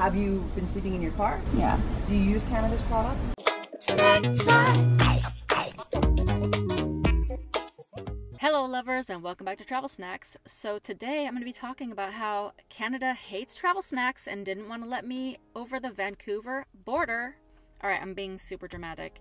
Have you been sleeping in your car? Yeah. Do you use cannabis products? Hello, lovers, and welcome back to Travel Snacks. So, today I'm going to be talking about how Canada hates travel snacks and didn't want to let me over the Vancouver border. All right, I'm being super dramatic.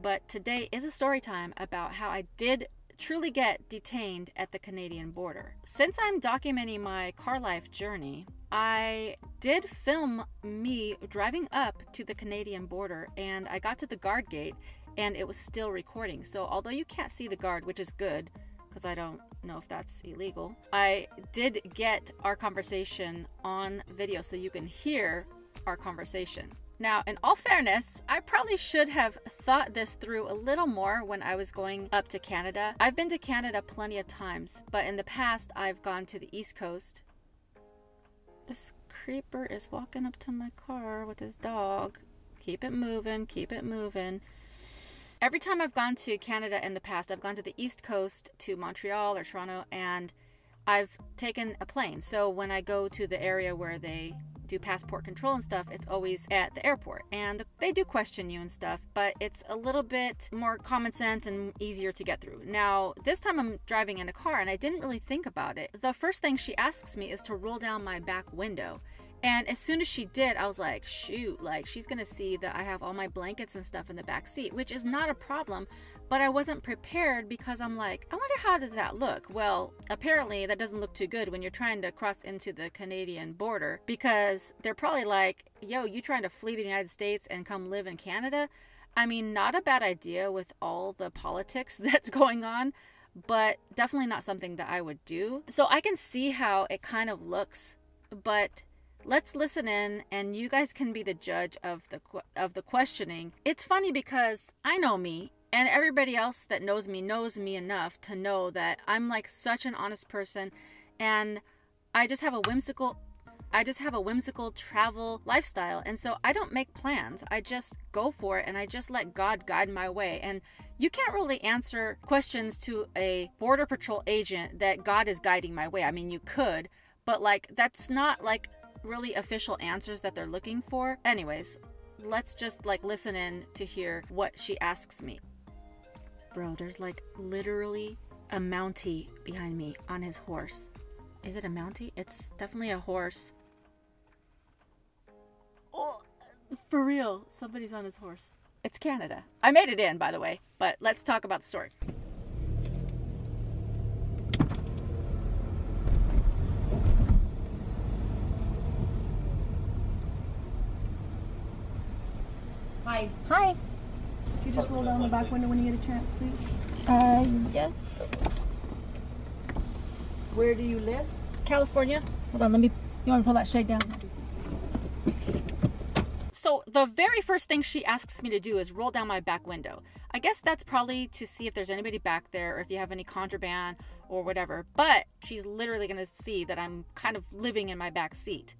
But today is a story time about how I did truly get detained at the Canadian border. Since I'm documenting my car life journey, I did film me driving up to the Canadian border and I got to the guard gate and it was still recording. So, although you can't see the guard, which is good because I don't know if that's illegal, I did get our conversation on video so you can hear our conversation. Now, in all fairness, I probably should have thought this through a little more when I was going up to Canada. I've been to Canada plenty of times, but in the past, I've gone to the East Coast. This creeper is walking up to my car with his dog. Keep it moving, keep it moving. Every time I've gone to Canada in the past, I've gone to the East Coast, to Montreal or Toronto, and I've taken a plane. So when I go to the area where they do passport control and stuff, it's always at the airport. And they do question you and stuff, but it's a little bit more common sense and easier to get through. Now, this time I'm driving in a car and I didn't really think about it. The first thing she asks me is to roll down my back window. And as soon as she did, I was like, shoot, like she's gonna see that I have all my blankets and stuff in the back seat, which is not a problem but I wasn't prepared because I'm like, I wonder how does that look? Well, apparently that doesn't look too good when you're trying to cross into the Canadian border because they're probably like, yo, you trying to flee the United States and come live in Canada? I mean, not a bad idea with all the politics that's going on, but definitely not something that I would do. So I can see how it kind of looks, but let's listen in and you guys can be the judge of the of the questioning. It's funny because I know me and everybody else that knows me knows me enough to know that I'm like such an honest person and I just have a whimsical I just have a whimsical travel lifestyle and so I don't make plans. I just go for it and I just let God guide my way and you can't really answer questions to a border patrol agent that God is guiding my way. I mean, you could, but like that's not like really official answers that they're looking for. Anyways, let's just like listen in to hear what she asks me. Bro, there's like literally a Mountie behind me on his horse. Is it a Mountie? It's definitely a horse. Oh, for real. Somebody's on his horse. It's Canada. I made it in, by the way, but let's talk about the story. Hi. Hi. Could you just roll down the back window when you get a chance, please? Uh, yes. Where do you live? California. Hold on, let me. You want to pull that shade down? So, the very first thing she asks me to do is roll down my back window. I guess that's probably to see if there's anybody back there or if you have any contraband or whatever. But she's literally going to see that I'm kind of living in my back seat.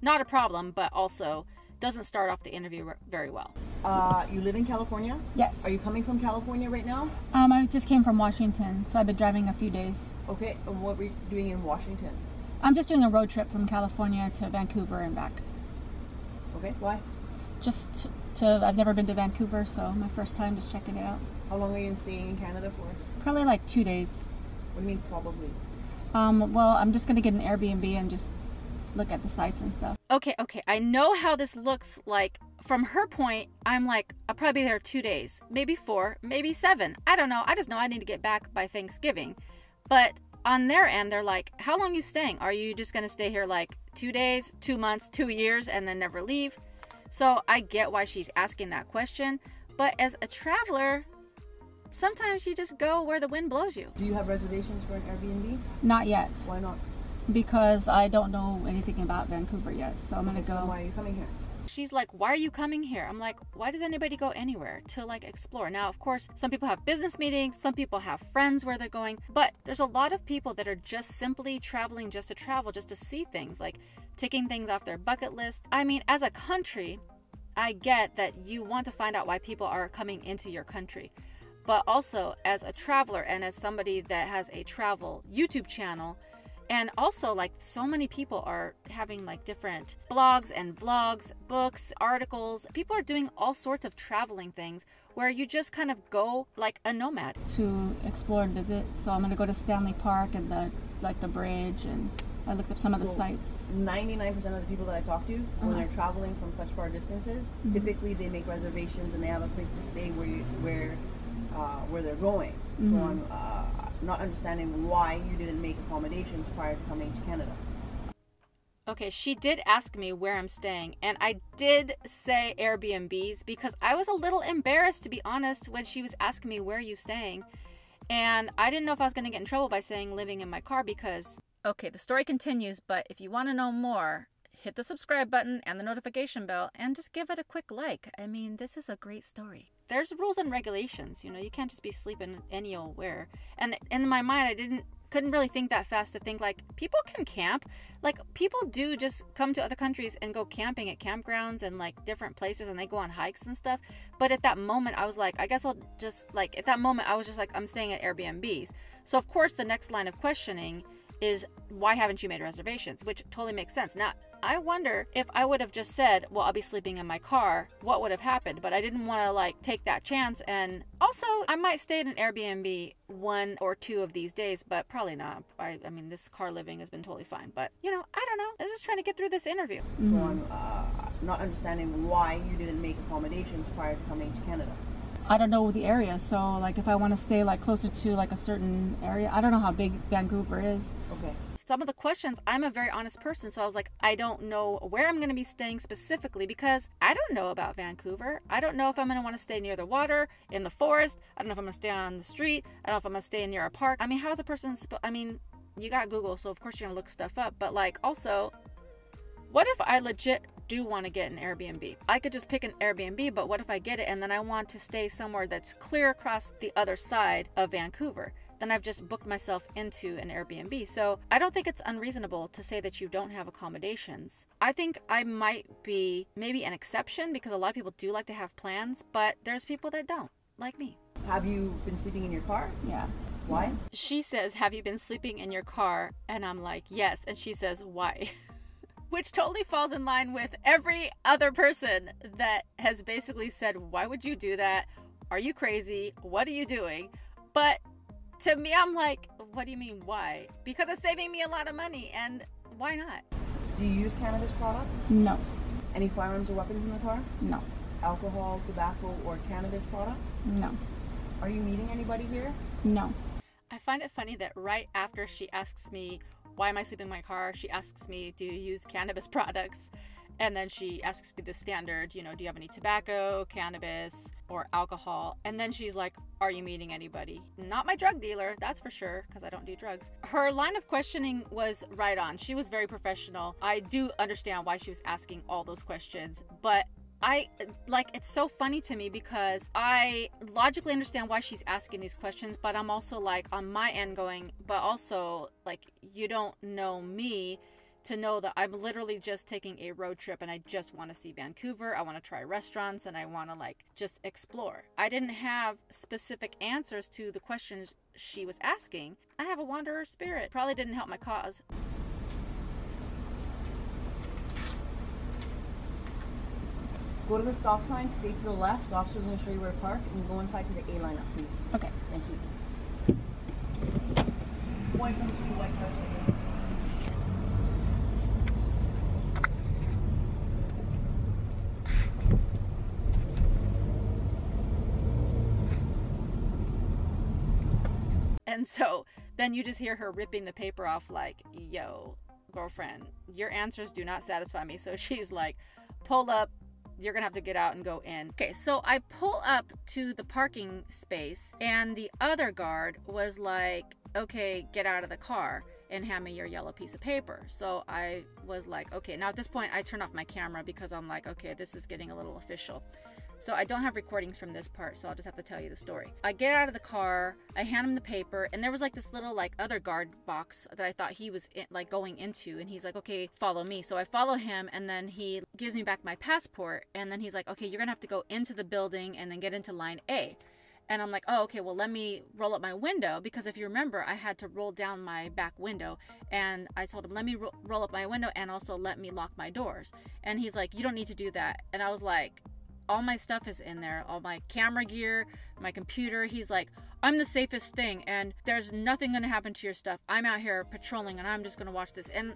Not a problem, but also doesn't start off the interview very well. Uh, you live in California? Yes. Are you coming from California right now? Um, I just came from Washington, so I've been driving a few days. Okay, and what were you doing in Washington? I'm just doing a road trip from California to Vancouver and back. Okay, why? Just to, I've never been to Vancouver, so my first time just checking it out. How long are you staying in Canada for? Probably like two days. What do you mean probably? Um, well, I'm just gonna get an Airbnb and just look at the sites and stuff. Okay, okay. I know how this looks like. From her point, I'm like, I'll probably be there two days, maybe four, maybe seven. I don't know. I just know I need to get back by Thanksgiving. But on their end, they're like, How long you staying? Are you just gonna stay here like two days, two months, two years, and then never leave? So I get why she's asking that question. But as a traveler, sometimes you just go where the wind blows you. Do you have reservations for an Airbnb? Not yet, Why not? Because I don't know anything about Vancouver yet. So I'm gonna So go. why are you coming here? She's like, Why are you coming here? I'm like, Why does anybody go anywhere to like explore? Now, of course, some people have business meetings, some people have friends where they're going, but there's a lot of people that are just simply traveling just to travel, just to see things, like ticking things off their bucket list. I mean, as a country, I get that you want to find out why people are coming into your country. But also, as a traveler and as somebody that has a travel YouTube channel, And also, like, so many people are having like different blogs and vlogs, books, articles. People are doing all sorts of traveling things where you just kind of go like a nomad. To explore and visit. So I'm gonna go to Stanley Park and the like the bridge and I looked up some of the So, sites. 99% of the people that I talk to, when Uh-huh. they're traveling from such far distances, Mhm. typically they make reservations and they have a place to stay where you, where uh, where they're going. So Mhm. I'm uh, not understanding why you didn't make accommodations prior to coming to Canada. Okay, she did ask me where I'm staying, and I did say Airbnbs because I was a little embarrassed, to be honest, when she was asking me, Where are you staying? And I didn't know if I was going to get in trouble by saying living in my car because. Okay, the story continues, but if you want to know more, hit the subscribe button and the notification bell and just give it a quick like. I mean, this is a great story. There's rules and regulations, you know, you can't just be sleeping any old where. And in my mind, I didn't couldn't really think that fast to think like people can camp like people do just come to other countries and go camping at campgrounds and like different places and they go on hikes and stuff but at that moment i was like i guess i'll just like at that moment i was just like i'm staying at airbnbs so of course the next line of questioning is why haven't you made reservations? Which totally makes sense. Now i wonder if i would have just said well i'll be sleeping in my car what would have happened? But i didn't want to like take that chance. And also i might stay at an airbnb one or two of these days but probably not. I, I mean this car living has been totally fine. But you know i don't know. I'm just trying to get through this interview. So I'm uh, not understanding why you didn't make accommodations prior to coming to Canada. I don't know the area, so like if I want to stay like closer to like a certain area, I don't know how big Vancouver is. Okay. some of the questions i'm a very honest person so i was like i don't know where i'm going to be staying specifically because i don't know about vancouver i don't know if i'm going to want to stay near the water in the forest i don't know if i'm going to stay on the street i don't know if i'm going to stay near a park i mean how's a person sp- i mean you got google so of course you're going to look stuff up but like also what if I legit do want to get an Airbnb? I could just pick an Airbnb, but what if I get it and then I want to stay somewhere that's clear across the other side of Vancouver? Then I've just booked myself into an Airbnb. So I don't think it's unreasonable to say that you don't have accommodations. I think I might be maybe an exception because a lot of people do like to have plans, but there's people that don't, like me. Have you been sleeping in your car? Yeah. Why? She says, Have you been sleeping in your car? And I'm like, Yes. And she says, Why? Which totally falls in line with every other person that has basically said, Why would you do that? Are you crazy? What are you doing? But to me, I'm like, What do you mean, why? Because it's saving me a lot of money, and why not? Do you use cannabis products? No. Any firearms or weapons in the car? No. Alcohol, tobacco, or cannabis products? No. Are you meeting anybody here? No. I find it funny that right after she asks me, Why am I sleeping in my car? she asks me, Do you use cannabis products? And then she asks me the standard, you know, do you have any tobacco, cannabis, or alcohol? And then she's like, Are you meeting anybody? Not my drug dealer, that's for sure, because I don't do drugs. Her line of questioning was right on. She was very professional. I do understand why she was asking all those questions, but I like it's so funny to me because I logically understand why she's asking these questions, but I'm also like on my end going, but also like you don't know me to know that I'm literally just taking a road trip and I just want to see Vancouver. I want to try restaurants and I want to like just explore. I didn't have specific answers to the questions she was asking. I have a wanderer spirit. Probably didn't help my cause. Go to the stop sign, stay to the left. The officer's going to show you where to park, and go inside to the A lineup, please. Okay. Thank you. Point two white cars right there. And so then you just hear her ripping the paper off, like, yo, girlfriend, your answers do not satisfy me. So she's like, pull up, you're gonna have to get out and go in. Okay, so I pull up to the parking space, and the other guard was like, okay, get out of the car and hand me your yellow piece of paper. So I was like, okay, now at this point, I turn off my camera because I'm like, okay, this is getting a little official. So I don't have recordings from this part, so I'll just have to tell you the story. I get out of the car, I hand him the paper, and there was like this little like other guard box that I thought he was in, like going into, and he's like, "Okay, follow me." So I follow him, and then he gives me back my passport, and then he's like, "Okay, you're gonna have to go into the building and then get into line A." And I'm like, oh, okay, well, let me roll up my window because if you remember, I had to roll down my back window. And I told him, let me ro- roll up my window and also let me lock my doors. And he's like, you don't need to do that. And I was like, all my stuff is in there, all my camera gear, my computer. He's like, I'm the safest thing and there's nothing gonna happen to your stuff. I'm out here patrolling and I'm just gonna watch this. And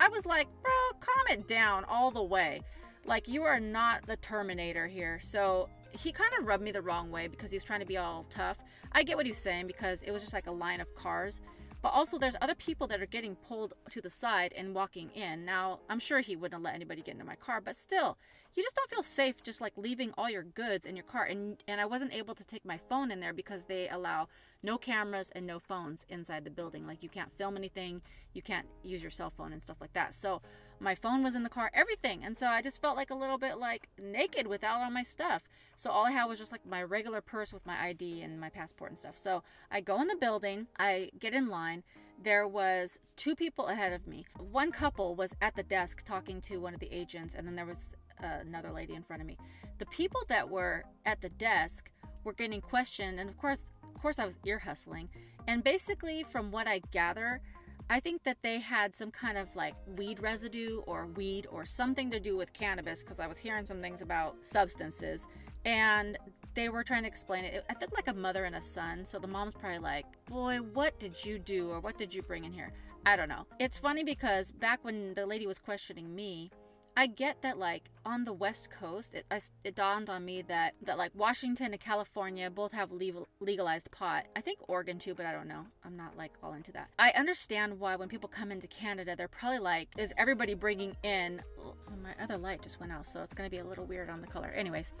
I was like, bro, calm it down all the way. Like, you are not the Terminator here. So he kind of rubbed me the wrong way because he was trying to be all tough. I get what he was saying because it was just like a line of cars. But also, there's other people that are getting pulled to the side and walking in. Now, I'm sure he wouldn't let anybody get into my car, but still, you just don't feel safe just like leaving all your goods in your car. And and I wasn't able to take my phone in there because they allow no cameras and no phones inside the building. Like you can't film anything, you can't use your cell phone and stuff like that. So my phone was in the car, everything. And so I just felt like a little bit like naked without all my stuff. So all I had was just like my regular purse with my ID and my passport and stuff. So I go in the building, I get in line. There was two people ahead of me. One couple was at the desk talking to one of the agents, and then there was uh, another lady in front of me. The people that were at the desk were getting questioned, and of course, of course, I was ear hustling. And basically, from what I gather, I think that they had some kind of like weed residue or weed or something to do with cannabis because I was hearing some things about substances and they were trying to explain it. I think like a mother and a son. So the mom's probably like, Boy, what did you do or what did you bring in here? I don't know. It's funny because back when the lady was questioning me, I get that like on the West Coast, it, I, it dawned on me that that like Washington and California both have legal, legalized pot. I think Oregon too, but I don't know. I'm not like all into that. I understand why when people come into Canada, they're probably like, is everybody bringing in? Oh, my other light just went out, so it's gonna be a little weird on the color. Anyways,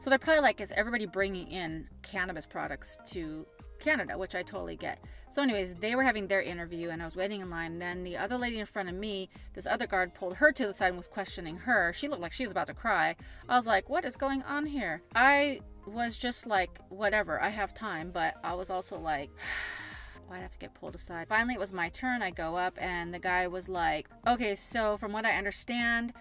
so they're probably like, is everybody bringing in cannabis products to Canada, which I totally get. So, anyways, they were having their interview and I was waiting in line. Then the other lady in front of me, this other guard pulled her to the side and was questioning her. She looked like she was about to cry. I was like, what is going on here? I was just like, whatever, I have time, but I was also like, I'd have to get pulled aside. Finally, it was my turn. I go up, and the guy was like, Okay, so from what I understand,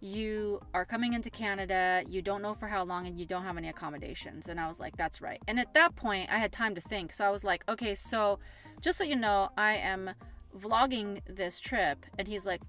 you are coming into Canada, you don't know for how long, and you don't have any accommodations. And I was like, that's right. And at that point, I had time to think. So I was like, okay, so just so you know, I am vlogging this trip. And he's like,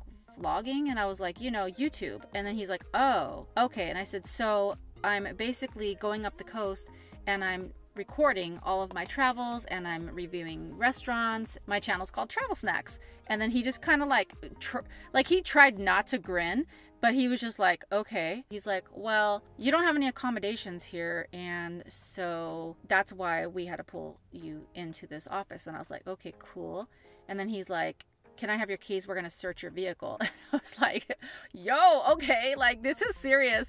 vlogging? And I was like, you know, YouTube. And then he's like, oh, okay. And I said, so I'm basically going up the coast and I'm recording all of my travels and I'm reviewing restaurants. My channel's called Travel Snacks. And then he just kind of like, tr- like he tried not to grin, but he was just like, okay. He's like, well, you don't have any accommodations here. And so that's why we had to pull you into this office. And I was like, okay, cool. And then he's like, can I have your keys? We're going to search your vehicle. And I was like, yo, okay, like this is serious.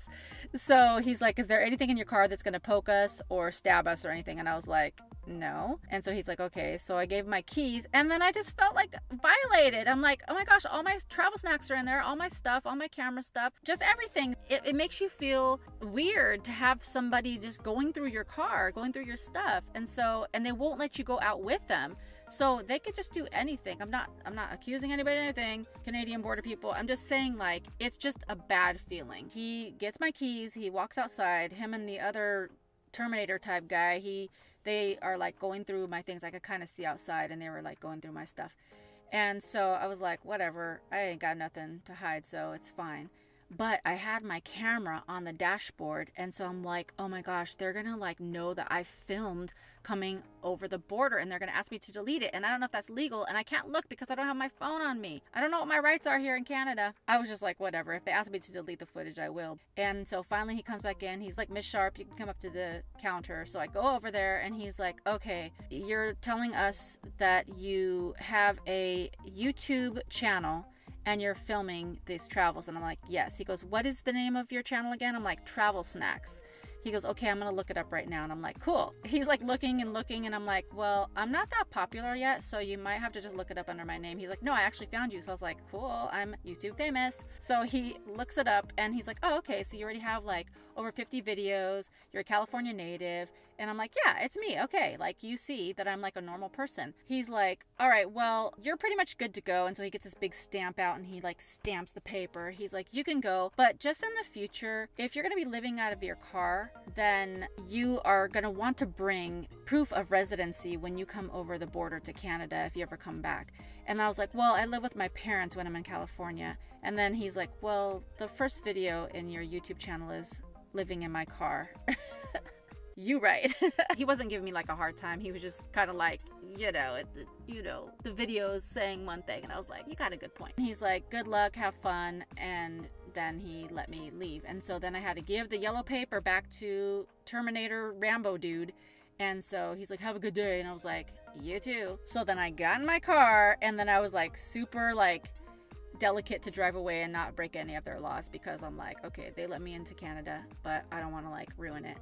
So he's like, Is there anything in your car that's going to poke us or stab us or anything? And I was like, No. And so he's like, Okay. So I gave my keys. And then I just felt like violated. I'm like, Oh my gosh, all my travel snacks are in there, all my stuff, all my camera stuff, just everything. It, it makes you feel weird to have somebody just going through your car, going through your stuff. And so, and they won't let you go out with them. So they could just do anything. I'm not I'm not accusing anybody anything. Canadian border people. I'm just saying like it's just a bad feeling. He gets my keys, he walks outside, him and the other Terminator type guy, he they are like going through my things. I could kind of see outside and they were like going through my stuff. And so I was like, whatever, I ain't got nothing to hide, so it's fine but I had my camera on the dashboard and so I'm like, "Oh my gosh, they're going to like know that I filmed coming over the border and they're going to ask me to delete it." And I don't know if that's legal and I can't look because I don't have my phone on me. I don't know what my rights are here in Canada. I was just like, "Whatever. If they ask me to delete the footage, I will." And so finally he comes back in. He's like, "Miss Sharpe, you can come up to the counter." So I go over there and he's like, "Okay, you're telling us that you have a YouTube channel and you're filming these travels. And I'm like, yes. He goes, what is the name of your channel again? I'm like, Travel Snacks. He goes, okay, I'm going to look it up right now. And I'm like, cool. He's like looking and looking. And I'm like, well, I'm not that popular yet. So you might have to just look it up under my name. He's like, no, I actually found you. So I was like, cool, I'm YouTube famous. So he looks it up and he's like, oh, okay. So you already have like over 50 videos. You're a California native. And I'm like, yeah, it's me. Okay. Like, you see that I'm like a normal person. He's like, all right, well, you're pretty much good to go. And so he gets this big stamp out and he like stamps the paper. He's like, you can go. But just in the future, if you're going to be living out of your car, then you are going to want to bring proof of residency when you come over the border to Canada if you ever come back. And I was like, well, I live with my parents when I'm in California. And then he's like, well, the first video in your YouTube channel is living in my car. you right. he wasn't giving me like a hard time. He was just kind of like, you know, it, you know, the video's saying one thing, and I was like, you got a good point. He's like, good luck, have fun, and then he let me leave. And so then I had to give the yellow paper back to Terminator Rambo dude. And so he's like, have a good day. And I was like, you too. So then I got in my car and then I was like super like delicate to drive away and not break any of their laws because I'm like, okay, they let me into Canada, but I don't want to like ruin it.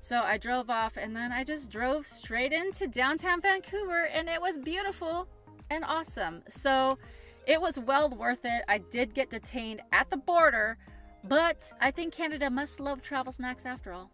So I drove off and then I just drove straight into downtown Vancouver and it was beautiful and awesome. So it was well worth it. I did get detained at the border, but I think Canada must love travel snacks after all.